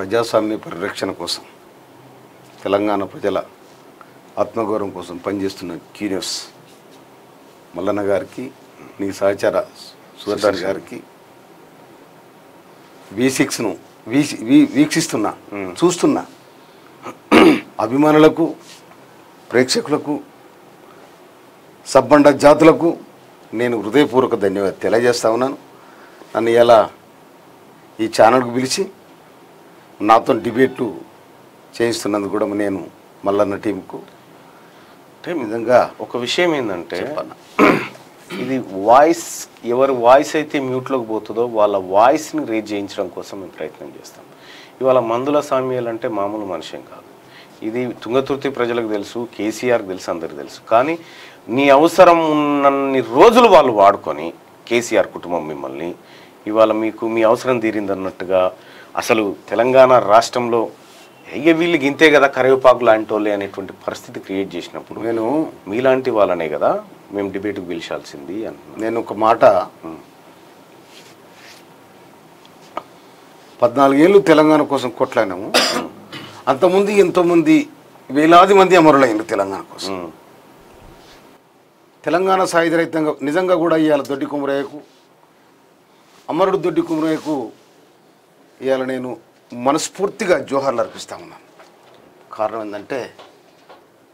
ప్రజాస్వామ్య పరిరక్షణ కోసం తెలంగాణ ప్రజల ఆత్మగౌరవం కోసం పనిచేస్తున్న క్యూనియస్ మల్లన్న గారికి నీ సహచార సుదర్శన్ గారికి వి సిక్స్ను వీక్షిస్తున్నా చూస్తున్నా అభిమానులకు ప్రేక్షకులకు సబ్బండ జాతులకు నేను హృదయపూర్వక ధన్యవాదాలు తెలియజేస్తా ఉన్నాను. నన్ను ఇలా ఈ ఛానల్కు పిలిచి నాతో డిబేట్లు చేయిస్తున్నందుకు కూడా నేను మల్లన్న టీంకు అంటే నిజంగా ఒక విషయం ఏంటంటే. ఇది వాయిస్ ఎవరి వాయిస్ అయితే మ్యూట్లోకి పోతుందో వాళ్ళ వాయిస్ని రేజ్ చేయించడం కోసం మేము ప్రయత్నం చేస్తాం. ఇవాళ మందుల సామ్యాలు అంటే మామూలు మనిషిం కాదు. ఇది తుంగతుర్తి ప్రజలకు తెలుసు కేసీఆర్కి తెలుసు అందరికి తెలుసు. కానీ నీ అవసరం ఉన్నన్ని రోజులు వాళ్ళు వాడుకొని కేసీఆర్ కుటుంబం మిమ్మల్ని ఇవాళ మీకు మీ అవసరం తీరిందన్నట్టుగా అసలు తెలంగాణ రాష్ట్రంలో అయ్యే వీళ్ళకి ఇంతే కదా కరివేపాకు లాంటి వాళ్ళే అనేటువంటి పరిస్థితి క్రియేట్ చేసినప్పుడు నేను మీలాంటి వాళ్ళనే కదా మేము డిబేట్కి పిలిచాల్సింది అంటున్నాను నేను ఒక మాట పద్నాలుగేళ్ళు తెలంగాణ కోసం కొట్లాడినాము. అంతకుముందు ఎంతోమంది వేలాది మంది అమరులైంది తెలంగాణ కోసం. తెలంగాణ సాయుధ రైతంగా నిజంగా కూడా ఇవాళ దొడ్డి కుమరయ్యకు అమరుడు దొడ్డి కుమరయ్యకు ఇవాళ నేను మనస్ఫూర్తిగా జోహార్లు అర్పిస్తా ఉన్నాను. కారణం ఏంటంటే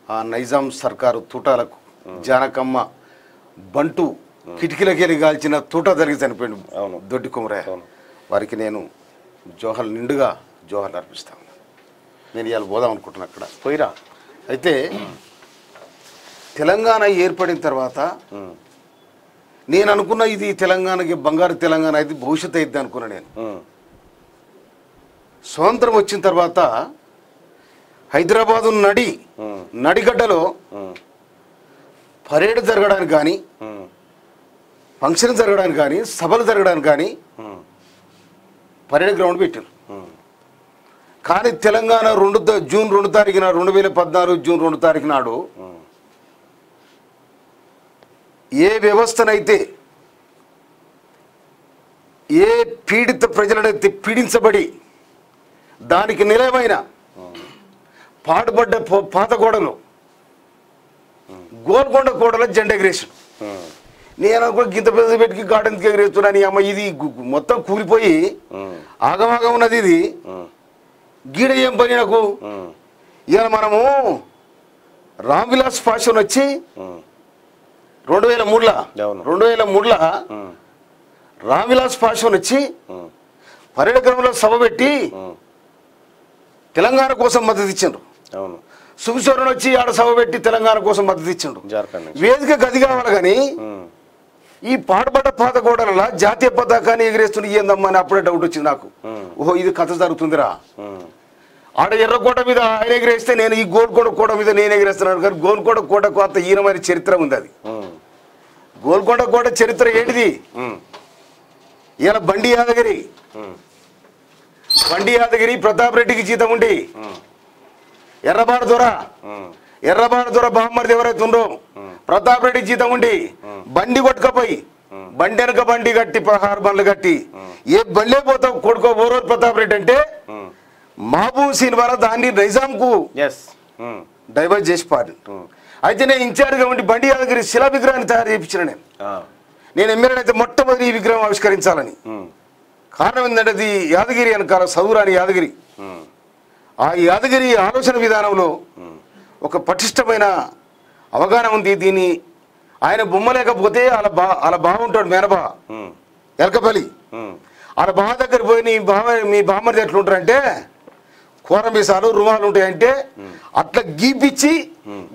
ఆ నైజాం సర్కారు తూటాలకు జానకమ్మ బంటు కిటికీలకెళ్ళి కాల్చిన తూట జరిగి చనిపోయింది అవును. దొడ్డి కుమరయ్య. వారికి నేను జోహార్లు నిండుగా జోహార్లు అర్పిస్తా ఉన్నాను నేను ఇవాళ పోదాం అనుకుంటున్నాను అక్కడ. పోయిరా. అయితే తెలంగాణ ఏర్పడిన తర్వాత నేను అనుకున్న ఇది తెలంగాణకి బంగారు తెలంగాణ అయితే భవిష్యత్తు అయితే అనుకున్నా నేను. స్వతంత్రం వచ్చిన తర్వాత హైదరాబాదు నడి నడిగడ్డలో పరేడ్ జరగడానికి కానీ ఫంక్షన్ జరగడానికి కానీ సభలు జరగడానికి కానీ పరేడ్ గ్రౌండ్ పెట్టారు. కానీ తెలంగాణ రెండు జూన్ రెండు తారీఖున రెండు వేల పద్నాలుగు జూన్ రెండు తారీఖు నాడు ఏ వ్యవస్థనైతే ఏ పీడిత ప్రజలనైతే పీడించబడి దానికి నిలయమైన పాడుపడ్డ పో- పాత గోడలు గోల్కొండ కోడల జెండా ఎగరేసాడు నేను అనుకో గింత పెద్ద పెట్టుకి గార్డెన్కి ఎగరేస్తున్నాను అమ్మ ఇది మొత్తం కూలిపోయి ఆగమాగం ఉన్నది ఇది. గీడ ఏం పని నాకు? ఇవాళ మనము రామ్ విలాస్ పాషన్ వచ్చి రెండు వేల మూడులో. రెండు వేల మూడులో ఉమ్, రామ్ విలాస్ పాషన్ వచ్చి పర్యటకంలో సభ పెట్టి తెలంగాణ కోసం మద్దతు ఇచ్చిండ్రు. అవును. సుఖేశ్వరన్ వచ్చి ఆడ సభ పెట్టి తెలంగాణ కోసం మద్దతు నుంచి. వేదిక గది కావాలి కానీ ఈ పాడుపడ్డ పాత గోడల జాతీయ పతాకాన్ని ఎగిరేస్తున్న ఏందమ్మా అని అప్పుడే డౌట్ వచ్చింది నాకు. ఓహో ఇది కథ జరుగుతుందిరా. ఆడ ఎర్రకోట మీద ఆయన ఎగిరేస్తే నేను ఈ గోల్కొండ కోట మీద నేను ఎగిరేస్తున్నాను. కానీ గోల్కొండ కోటకు అంత ఈనమైన చరిత్ర ఉంది అది. గోల్కొండ కోట చరిత్ర ఏంటిది? ఇలా బండి యాదగిరి. బండి యాదగిరి ప్రతాప్ రెడ్డికి జీతం ఉండి. ఎర్రబాడు దొర. ఎర్రబాడు దొర బామ్మర్ది ఎవరైతే ఉందో ప్రతాప్ రెడ్డి జీతం ఉండి బండి కొట్టుకపోయి బండి వెనక బండి కట్టి పదహారు బండ్లు కట్టి ఏ బండ్లే పోతావు? కొడుకో ఓరో ప్రతాప్ రెడ్డి అంటే మహబూబ్ సినిమా దాన్ని నైజాంకు డైవర్ట్ చేసి పాడి. అయితే నేను ఇన్ఛార్జ్గా ఉండి బండి యాదగిరి శిలా విగ్రహాన్ని తయారు చేయించిన నేను. నేను ఎమ్మెల్యే అయితే మొట్టమొదటి ఈ విగ్రహం ఆవిష్కరించాలని. కారణం ఏంటంటే అది యాదగిరి వెనకాల చదువురాని యాదగిరి. ఆ యాదగిరి ఆలోచన విధానంలో ఒక పటిష్టమైన అవగాహన ఉంది దీన్ని. ఆయన బొమ్మ లేకపోతే వాళ్ళ బా బావ ఉంటాడు మేనబా. ఎలకపల్లి. వాళ్ళ బావ దగ్గర పోయి నీ బావ మీ బామ్మది ఎట్లుంటారంటే కూర మీసాలు రుమాలు ఉంటాయంటే అట్లా గీపిచ్చి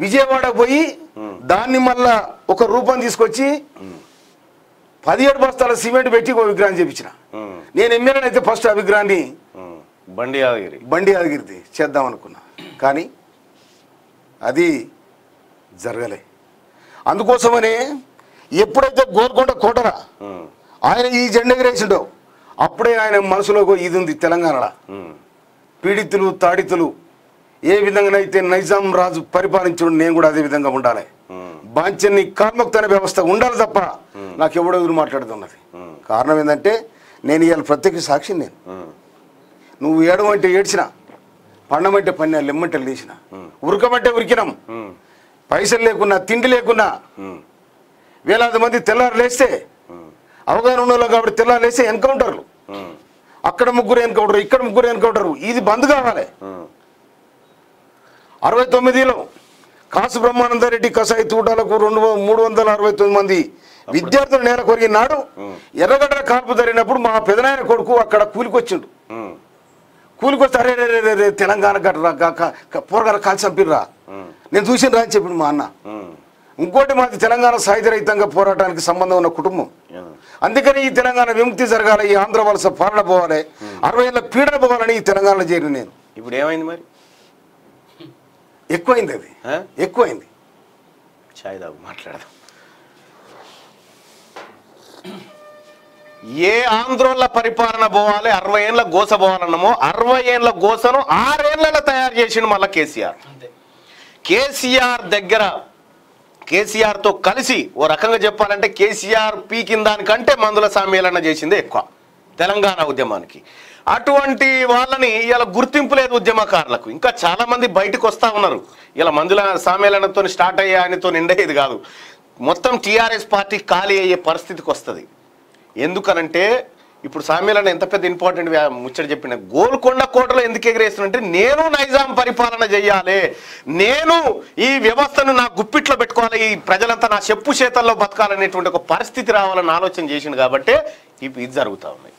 విజయవాడ పోయి దాన్ని మళ్ళా ఒక రూపం తీసుకొచ్చి పదిహేడు బస్తాల సిమెంట్ పెట్టి ఒక విగ్రహం చేపించిన. నేను ఎమ్మెల్యేని అయితే ఫస్ట్ ఆ విగ్రహాన్ని. బండి యాదగిరి. బండి యాదగిరిది చేద్దాం అనుకున్నా. కానీ అది జరగలే. అందుకోసమనే ఎప్పుడైతే గోల్కొండ కోటర ఆయన ఈ జెండా ఎగరేసిండో అప్పుడే ఆయన మనసులో ఇది ఉంది తెలంగాణలో. పీడితులు తాడితులు ఏ విధంగానైతే నైజాం రాజు పరిపాలించడం నేను కూడా అదే విధంగా ఉండాలి. బాంచన్ని కాల్మక్తన వ్యవస్థ ఉండాలి తప్ప నాకు ఎవడో ఎదురు మాట్లాడుతున్నది కారణం ఏంటంటే నేను ఇవాళ ప్రత్యక్ష సాక్షి నేను. నువ్వు ఏడమంటే ఏడ్చిన పండమంటే పన్ను లెమ్మంటే లేచిన. ఉరకమంటే ఉరికినాం. పైసలు లేకున్నా తిండి లేకున్నా. వేలాది మంది తెల్లారు లేస్తే అవగాహన ఉన్న వాళ్ళు కాబట్టి తెల్లారు లేస్తే ఎన్కౌంటర్లు. అక్కడ ముగ్గురు ఎన్కౌంటర్ ఇక్కడ ముగ్గురు ఎన్కౌంటర్. ఇది బంద్ కావాలి. అరవై తొమ్మిదిలో కాసు బ్రహ్మానందరెడ్డి కసాయి తూటాలకు రెండు మూడు వందల అరవై తొమ్మిది మంది విద్యార్థులు నేల కొరిగినాడు ఎర్రగడ్డ కాల్పు జరిగినప్పుడు మా పెదనాయన కొడుకు అక్కడ కూలికొచ్చిండు. కూలికొస్తే అరే రే, రే, రే, తెలంగాణ గట్రా కాల్చి చంపిర్రా. నేను చూసిన రా అని చెప్పిండు మా అన్న. ఇంకోటి మాది తెలంగాణ సాయుధ రహితంగా పోరాటానికి సంబంధం ఉన్న కుటుంబం. అందుకని ఈ తెలంగాణ విముక్తి జరగాలి ఈ ఆంధ్ర వలస పాలన పోవాలి అరవై ఏళ్ళ పీడన పోవాలని ఈ తెలంగాణలో చేరిన నేను. ఇప్పుడు ఏమైంది మరి? ఎక్కువైంది అది? ఎక్కువైంది. చాయ్ తాగు మాట్లాడదాం. ఏ ఆంధ్రోళ్ళ పరిపాలన పోవాలి అరవై ఏళ్ళ గోస పోవాలన్నామో అరవై ఏళ్ళ గోసను ఆరేళ్ళలో తయారు చేసిండు మళ్ళా కేసీఆర్. కేసీఆర్ దగ్గర కేసీఆర్తో కలిసి ఓ రకంగా చెప్పాలంటే కేసీఆర్ పీకిన దానికంటే మందుల సమ్మేళన చేసిందే ఎక్కువ. తెలంగాణ ఉద్యమానికి. అటువంటి వాళ్ళని ఇలా గుర్తింపు లేదు ఉద్యమకారులకు. ఇంకా చాలా మంది బయటకు వస్తా ఉన్నారు. ఇలా మందుల సమ్మేళనంతో స్టార్ట్ అయ్యే ఆయనతో నిండేది కాదు. మొత్తం టీఆర్ఎస్ పార్టీ ఖాళీ అయ్యే పరిస్థితికి వస్తుంది. ఎందుకనంటే ఇప్పుడు సామ్యాలను ఎంత పెద్ద ఇంపార్టెంట్ ముచ్చట చెప్పిన గోల్కొండ కోటలో ఎందుకు ఎగిరేస్తున్నంటే నేను నైజాం పరిపాలన చెయ్యాలి నేను ఈ వ్యవస్థను నా గుప్పిట్లో పెట్టుకోవాలి ఈ ప్రజలంతా నా చెప్పు చేతల్లో బతకాలనేటువంటి ఒక పరిస్థితి రావాలని ఆలోచన చేసిండు కాబట్టి ఇవి ఇది జరుగుతూ ఉన్నాయి